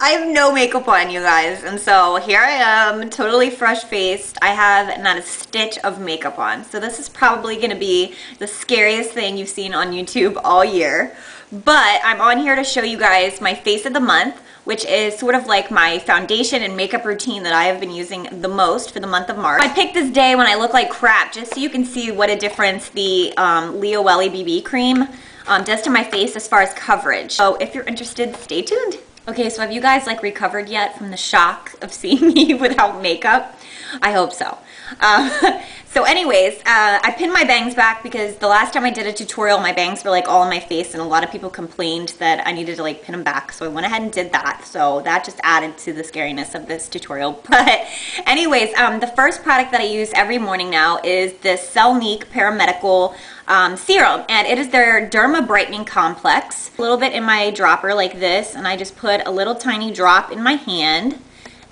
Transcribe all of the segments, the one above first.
I have no makeup on, you guys. And so here I am, totally fresh faced. I have not a stitch of makeup on. So this is probably gonna be the scariest thing you've seen on YouTube all year. But I'm on here to show you guys my face of the month, which is sort of like my foundation and makeup routine that I have been using the most for the month of March. I picked this day when I look like crap, just so you can see what a difference the um, Lioele BB cream um, does to my face as far as coverage. So if you're interested, stay tuned. Okay, so have you guys like recovered yet from the shock of seeing me without makeup? I hope so. Uh, so anyways, uh, I pinned my bangs back because the last time I did a tutorial, my bangs were like all in my face and a lot of people complained that I needed to like pin them back. So I went ahead and did that. So that just added to the scariness of this tutorial. But anyways, um, the first product that I use every morning now is this Cellnique Paramedical um, serum and it is their Derma Brightening Complex. A little bit in my dropper like this and I just put a little tiny drop in my hand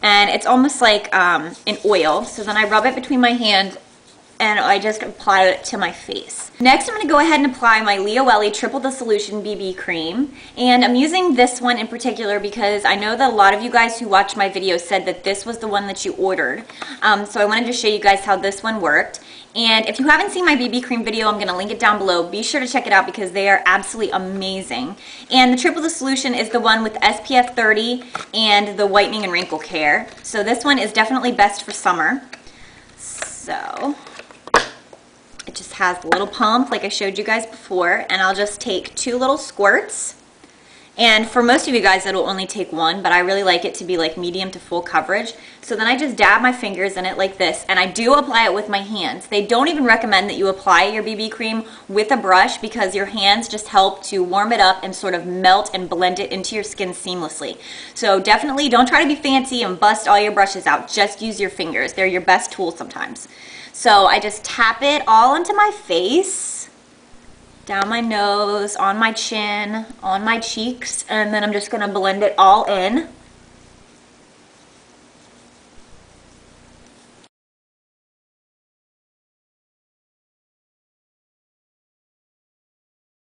and it's almost like um, an oil. So then I rub it between my hand and I just apply it to my face. Next, I'm going to go ahead and apply my Lioele Triple the Solution BB Cream. And I'm using this one in particular because I know that a lot of you guys who watched my video said that this was the one that you ordered. Um, so I wanted to show you guys how this one worked. And if you haven't seen my BB cream video, I'm going to link it down below. Be sure to check it out because they are absolutely amazing. And the Triple the Solution is the one with SPF 30 and the whitening and wrinkle care. So this one is definitely best for summer. So it just has a little pump like I showed you guys before. And I'll just take two little squirts and for most of you guys, it'll only take one, but I really like it to be like medium to full coverage. So then I just dab my fingers in it like this, and I do apply it with my hands. They don't even recommend that you apply your BB cream with a brush because your hands just help to warm it up and sort of melt and blend it into your skin seamlessly. So definitely don't try to be fancy and bust all your brushes out. Just use your fingers. They're your best tool sometimes. So I just tap it all into my face down my nose, on my chin, on my cheeks, and then I'm just to blend it all in.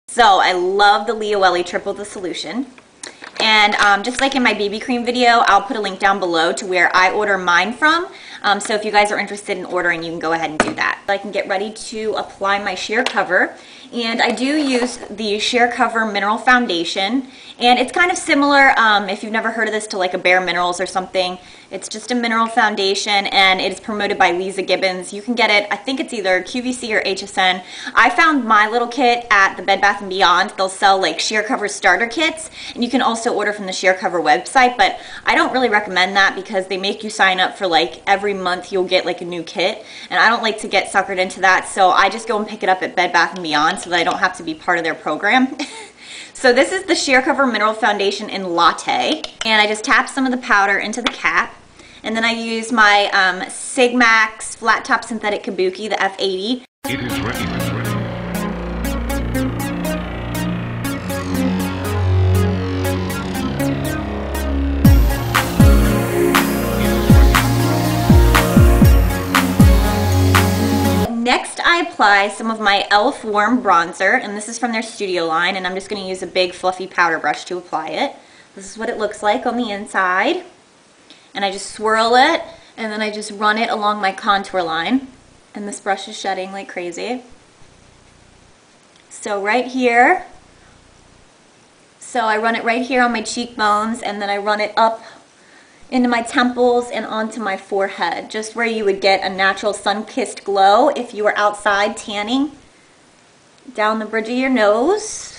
So I love the Lioele Triple the Solution. And um, just like in my BB cream video, I'll put a link down below to where I order mine from. Um, so if you guys are interested in ordering, you can go ahead and do that. I can get ready to apply my sheer cover. And I do use the Sheer Cover Mineral Foundation. And it's kind of similar, um, if you've never heard of this, to like a Bare Minerals or something. It's just a mineral foundation and it is promoted by Leeza Gibbons. You can get it, I think it's either QVC or HSN. I found my little kit at the Bed Bath & Beyond. They'll sell like sheer cover starter kits and you can also order from the sheer cover website, but I don't really recommend that because they make you sign up for like every month you'll get like a new kit and I don't like to get suckered into that so I just go and pick it up at Bed Bath & Beyond so that I don't have to be part of their program. So this is the Sheer Cover Mineral Foundation in Latte. And I just tap some of the powder into the cap. And then I use my um, Sigma's Flat Top Synthetic Kabuki, the F80. It is. Next, I apply some of my e.l.f. Warm Bronzer, and this is from their studio line, and I'm just going to use a big fluffy powder brush to apply it. This is what it looks like on the inside. And I just swirl it, and then I just run it along my contour line. And this brush is shedding like crazy. So right here, so I run it right here on my cheekbones, and then I run it up into my temples and onto my forehead, just where you would get a natural sun-kissed glow if you were outside tanning. Down the bridge of your nose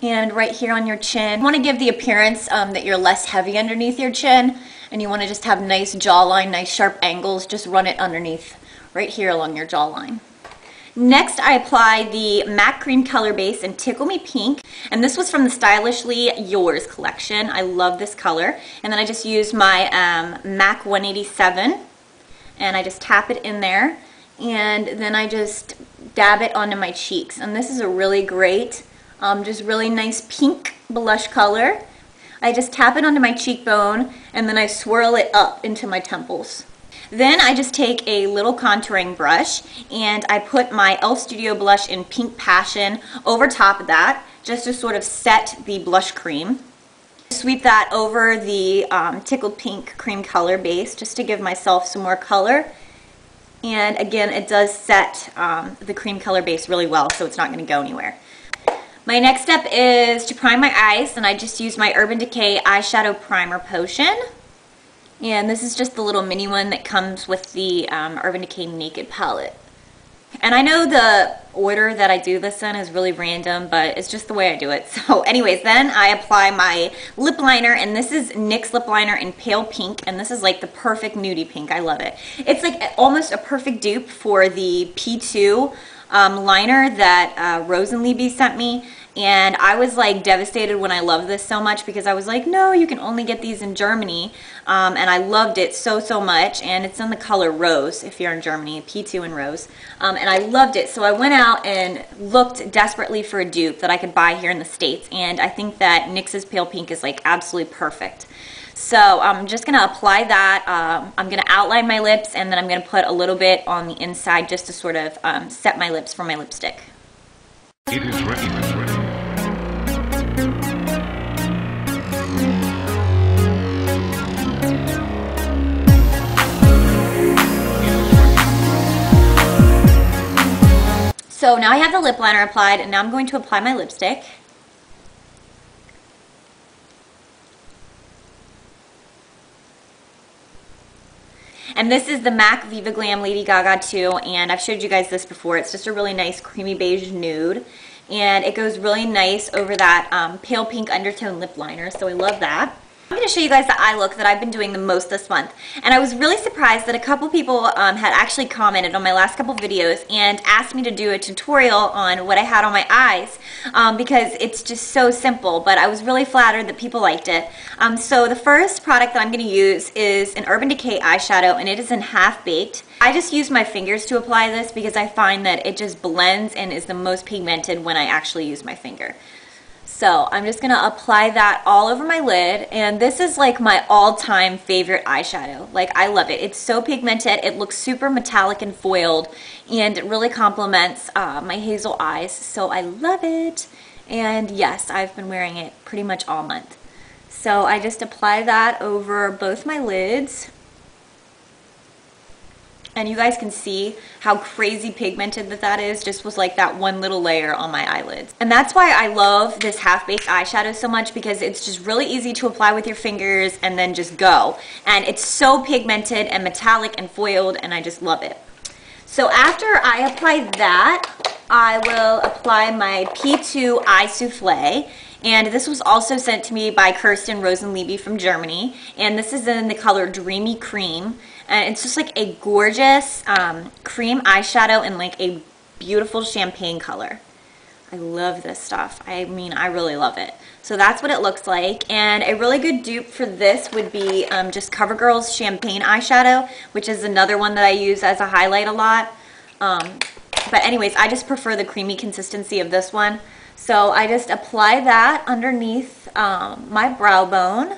and right here on your chin. You want to give the appearance um, that you're less heavy underneath your chin and you want to just have nice jawline, nice sharp angles, just run it underneath right here along your jawline. Next, I apply the MAC Cream Color Base in Tickle Me Pink. And this was from the Stylishly Yours collection. I love this color. And then I just used my um, MAC 187. And I just tap it in there. And then I just dab it onto my cheeks. And this is a really great, um, just really nice pink blush color. I just tap it onto my cheekbone and then I swirl it up into my temples. Then I just take a little contouring brush and I put my e.l.f. Studio Blush in Pink Passion over top of that just to sort of set the blush cream. Sweep that over the um, Tickled Pink Cream Color Base just to give myself some more color. And again, it does set um, the cream color base really well, so it's not going to go anywhere. My next step is to prime my eyes, and I just use my Urban Decay Eyeshadow Primer Potion. Yeah, and this is just the little mini one that comes with the um, Urban Decay Naked Palette. And I know the order that I do this in is really random, but it's just the way I do it. So anyways, then I apply my lip liner, and this is NYX lip liner in pale pink, and this is like the perfect nudie pink. I love it. It's like almost a perfect dupe for the P2 um, liner that uh, Rosenliebe sent me. And I was like devastated when I loved this so much because I was like, no, you can only get these in Germany. Um, and I loved it so, so much. And it's in the color Rose if you're in Germany, P2 and Rose. Um, and I loved it. So I went out and looked desperately for a dupe that I could buy here in the States. And I think that NYX's Pale Pink is like absolutely perfect. So I'm just going to apply that. Um, I'm going to outline my lips and then I'm going to put a little bit on the inside just to sort of um, set my lips for my lipstick. It is ready, Miss Ready. So now I have the lip liner applied and now I'm going to apply my lipstick. And this is the MAC Viva Glam Lady Gaga 2, and I've showed you guys this before. It's just a really nice creamy beige nude, and it goes really nice over that um, pale pink undertone lip liner, so I love that. I'm going to show you guys the eye look that I've been doing the most this month. And I was really surprised that a couple people um, had actually commented on my last couple videos and asked me to do a tutorial on what I had on my eyes um, because it's just so simple. But I was really flattered that people liked it. Um, so the first product that I'm going to use is an Urban Decay eyeshadow and it is in Half Baked. I just use my fingers to apply this because I find that it just blends and is the most pigmented when I actually use my finger. So I'm just to apply that all over my lid. And this is like my all-time favorite eyeshadow. Like I love it. It's so pigmented. It looks super metallic and foiled. And it really complements uh, my hazel eyes. So I love it. And yes, I've been wearing it pretty much all month. So I just apply that over both my lids and you guys can see how crazy pigmented that that is just was like that one little layer on my eyelids and that's why I love this half-baked eyeshadow so much because it's just really easy to apply with your fingers and then just go and it's so pigmented and metallic and foiled and I just love it so after I apply that I will apply my P2 Eye Souffle and this was also sent to me by Kerstin Rosenliebe from Germany. And this is in the color Dreamy Cream. And it's just like a gorgeous um, cream eyeshadow in like a beautiful champagne color. I love this stuff. I mean, I really love it. So that's what it looks like. And a really good dupe for this would be um, just CoverGirl's Champagne Eyeshadow, which is another one that I use as a highlight a lot. Um, but anyways, I just prefer the creamy consistency of this one. So I just apply that underneath um, my brow bone.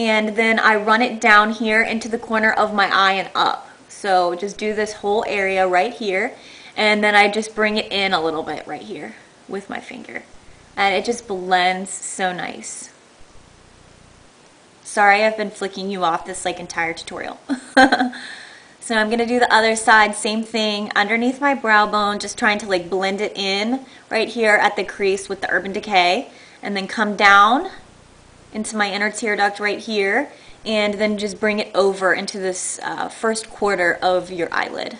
And then I run it down here into the corner of my eye and up. So just do this whole area right here. And then I just bring it in a little bit right here with my finger. And it just blends so nice. Sorry I've been flicking you off this like entire tutorial. So I'm to do the other side, same thing, underneath my brow bone, just trying to like blend it in right here at the crease with the Urban Decay. And then come down into my inner tear duct right here. And then just bring it over into this uh, first quarter of your eyelid.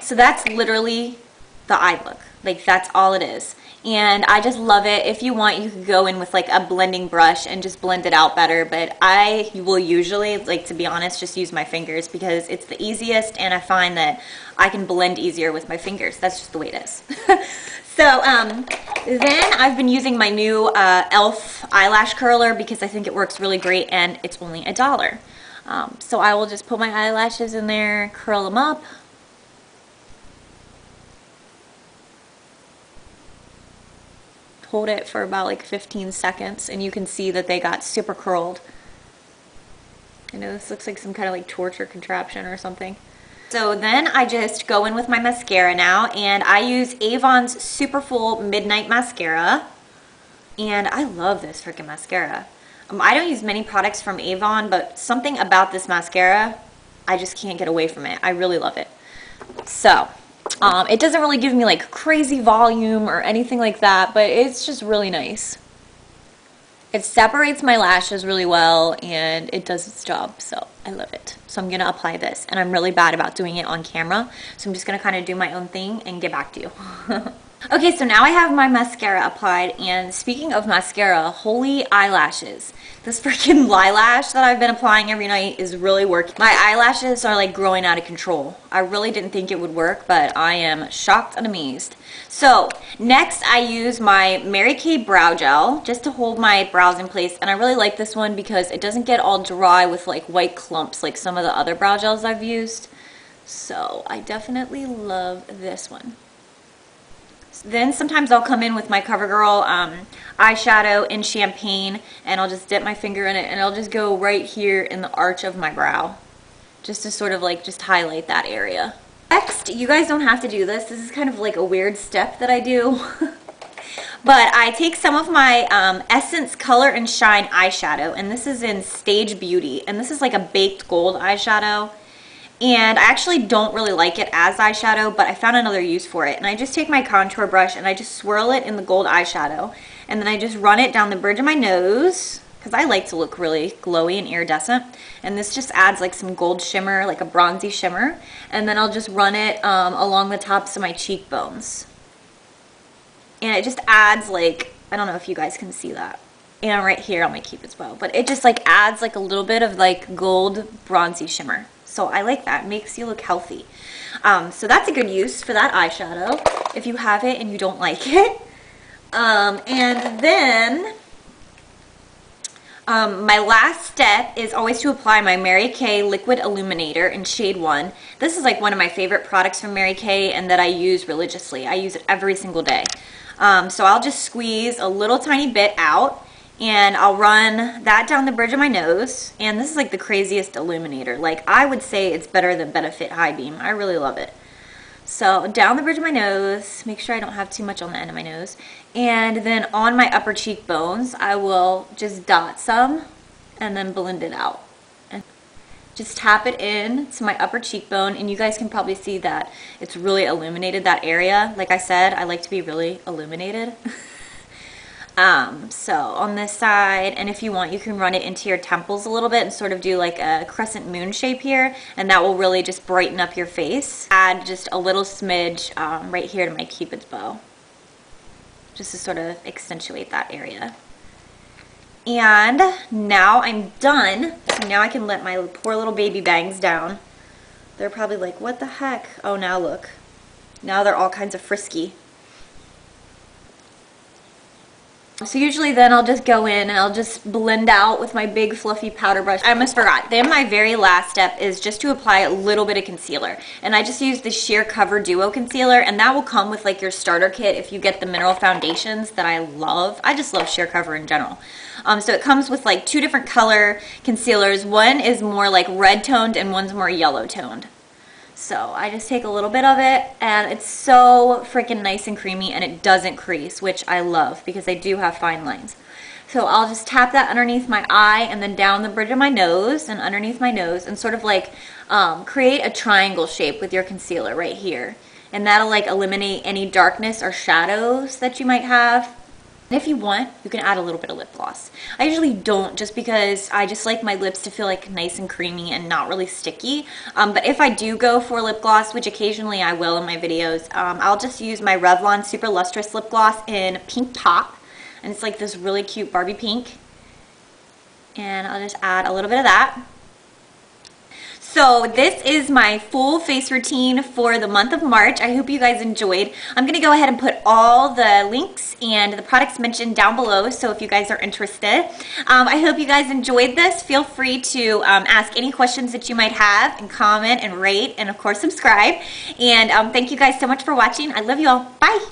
So that's literally the eye look. Like that's all it is and I just love it. If you want, you could go in with like a blending brush and just blend it out better, but I will usually, like to be honest, just use my fingers because it's the easiest and I find that I can blend easier with my fingers. That's just the way it is. so um, then I've been using my new uh, e.l.f. eyelash curler because I think it works really great and it's only a dollar. Um, so I will just put my eyelashes in there, curl them up, hold it for about like 15 seconds and you can see that they got super curled. I know this looks like some kind of like torture contraption or something. So then I just go in with my mascara now and I use Avon's Super Full Midnight Mascara. And I love this freaking mascara. Um, I don't use many products from Avon, but something about this mascara, I just can't get away from it. I really love it. So, um, it doesn't really give me like crazy volume or anything like that, but it's just really nice. It separates my lashes really well and it does its job, so I love it. So I'm going to apply this and I'm really bad about doing it on camera, so I'm just going to kind of do my own thing and get back to you. Okay, so now I have my mascara applied, and speaking of mascara, holy eyelashes. This freaking Lilash that I've been applying every night is really working. My eyelashes are like growing out of control. I really didn't think it would work, but I am shocked and amazed. So, next I use my Mary Kay Brow Gel just to hold my brows in place, and I really like this one because it doesn't get all dry with like white clumps like some of the other brow gels I've used. So, I definitely love this one. Then sometimes I'll come in with my CoverGirl um, eyeshadow in champagne and I'll just dip my finger in it and I'll just go right here in the arch of my brow just to sort of like just highlight that area. Next, you guys don't have to do this. This is kind of like a weird step that I do. but I take some of my um, Essence Color and Shine eyeshadow and this is in Stage Beauty and this is like a baked gold eyeshadow and I actually don't really like it as eyeshadow, but I found another use for it. And I just take my contour brush and I just swirl it in the gold eyeshadow. And then I just run it down the bridge of my nose, because I like to look really glowy and iridescent. And this just adds like some gold shimmer, like a bronzy shimmer. And then I'll just run it um, along the tops of my cheekbones. And it just adds like, I don't know if you guys can see that. And right here on my cupid's bow. But it just like adds like a little bit of like gold bronzy shimmer. So I like that. Makes you look healthy. Um, so that's a good use for that eyeshadow if you have it and you don't like it. Um, and then um, my last step is always to apply my Mary Kay Liquid Illuminator in shade 1. This is like one of my favorite products from Mary Kay and that I use religiously. I use it every single day. Um, so I'll just squeeze a little tiny bit out and I'll run that down the bridge of my nose and this is like the craziest illuminator. Like I would say it's better than Benefit High Beam. I really love it. So down the bridge of my nose make sure I don't have too much on the end of my nose and then on my upper cheekbones I will just dot some and then blend it out. And just tap it in to my upper cheekbone and you guys can probably see that it's really illuminated that area. Like I said I like to be really illuminated Um, so on this side, and if you want, you can run it into your temples a little bit and sort of do like a crescent moon shape here, and that will really just brighten up your face. Add just a little smidge um, right here to my cupid's bow, just to sort of accentuate that area. And now I'm done, so now I can let my poor little baby bangs down. They're probably like, what the heck? Oh, now look. Now they're all kinds of frisky. So usually then I'll just go in and I'll just blend out with my big fluffy powder brush. I almost forgot. Then my very last step is just to apply a little bit of concealer. And I just use the Sheer Cover Duo Concealer and that will come with like your starter kit if you get the mineral foundations that I love. I just love Sheer Cover in general. Um, so it comes with like two different color concealers. One is more like red toned and one's more yellow toned. So I just take a little bit of it and it's so freaking nice and creamy and it doesn't crease, which I love because I do have fine lines. So I'll just tap that underneath my eye and then down the bridge of my nose and underneath my nose and sort of like um, create a triangle shape with your concealer right here. And that'll like eliminate any darkness or shadows that you might have if you want, you can add a little bit of lip gloss. I usually don't just because I just like my lips to feel like nice and creamy and not really sticky. Um, but if I do go for lip gloss, which occasionally I will in my videos, um, I'll just use my Revlon Super Lustrous Lip Gloss in Pink Pop. And it's like this really cute Barbie pink. And I'll just add a little bit of that. So this is my full face routine for the month of March. I hope you guys enjoyed. I'm going to go ahead and put all the links and the products mentioned down below so if you guys are interested. Um, I hope you guys enjoyed this. Feel free to um, ask any questions that you might have and comment and rate and of course subscribe. And um, thank you guys so much for watching. I love you all. Bye.